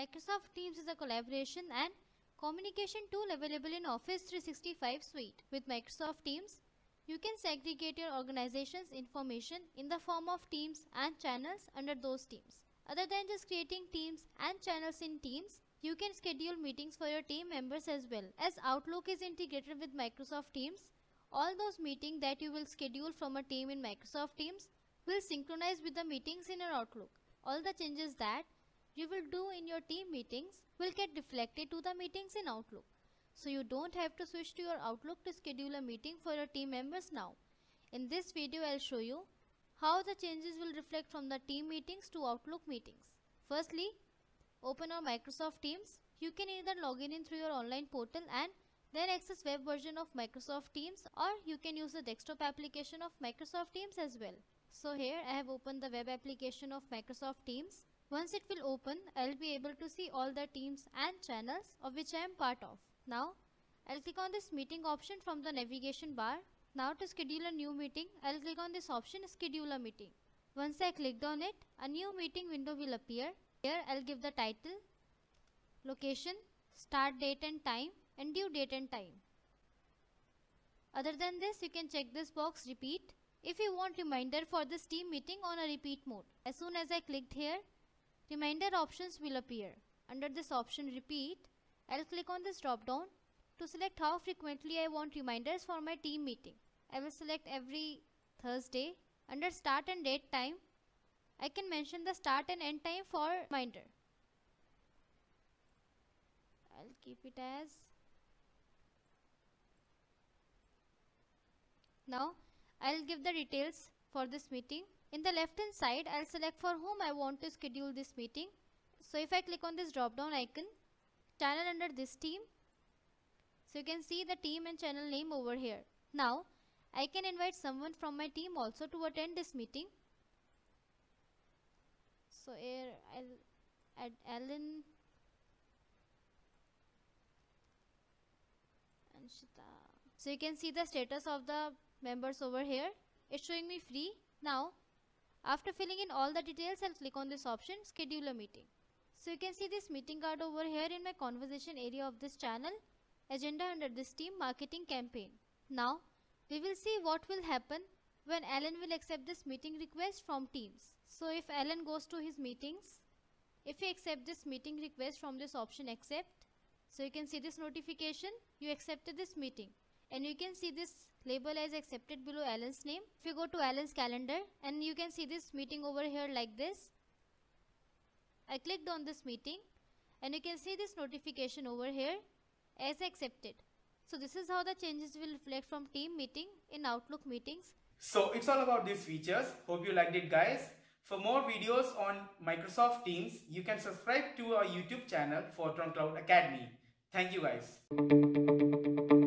Microsoft Teams is a collaboration and communication tool available in Office 365 suite. With Microsoft Teams, you can segregate your organization's information in the form of teams and channels under those teams. Other than just creating teams and channels in Teams, you can schedule meetings for your team members as well. As Outlook is integrated with Microsoft Teams, all those meetings that you will schedule from a team in Microsoft Teams will synchronize with the meetings in your Outlook. All the changes that you will do in your team meetings will get reflected to the meetings in Outlook. So you don't have to switch to your Outlook to schedule a meeting for your team members now. In this video I'll show you how the changes will reflect from the team meetings to Outlook meetings. Firstly, open our Microsoft Teams. You can either log in, in through your online portal and then access web version of Microsoft Teams or you can use the desktop application of Microsoft Teams as well. So here I have opened the web application of Microsoft Teams. Once it will open, I'll be able to see all the teams and channels of which I am part of. Now, I'll click on this meeting option from the navigation bar. Now to schedule a new meeting, I'll click on this option schedule a meeting. Once I clicked on it, a new meeting window will appear. Here I'll give the title, location, start date and time and due date and time. Other than this, you can check this box repeat if you want reminder for this team meeting on a repeat mode. As soon as I clicked here, reminder options will appear. Under this option repeat, I'll click on this drop down to select how frequently I want reminders for my team meeting. I will select every Thursday. Under start and date time, I can mention the start and end time for reminder. I'll keep it as Now I'll give the details for this meeting. In the left hand side I'll select for whom I want to schedule this meeting. So if I click on this drop down icon, channel under this team, so you can see the team and channel name over here. Now I can invite someone from my team also to attend this meeting. So here I'll add Alan. So you can see the status of the members over here. It's showing me free. Now, after filling in all the details, I'll click on this option, schedule a meeting. So you can see this meeting card over here in my conversation area of this channel, agenda under this team marketing campaign. Now, we will see what will happen when Alan will accept this meeting request from Teams. So if Alan goes to his meetings, if he accept this meeting request from this option accept, so you can see this notification, you accepted this meeting and you can see this label as accepted below Alan's name. If you go to Alan's calendar and you can see this meeting over here like this. I clicked on this meeting and you can see this notification over here as accepted. So this is how the changes will reflect from team meeting in Outlook meetings. So it's all about these features. Hope you liked it guys. For more videos on Microsoft Teams, you can subscribe to our YouTube channel Foetron Cloud Academy. Thank you guys.